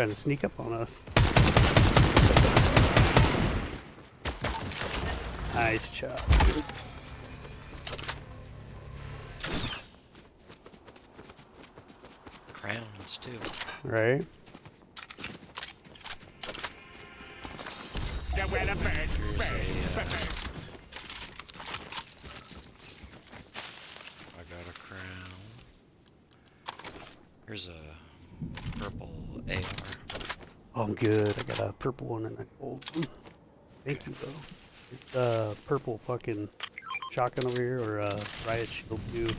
Trying to sneak up on us. Nice job. Crowns too. Right? Here's a, uh, I got a crown. Here's a purple AR. Oh, I'm good. I got a purple one and a gold one. Thank you, though. It's uh, purple fucking shotgun over here, or uh, riot shield too.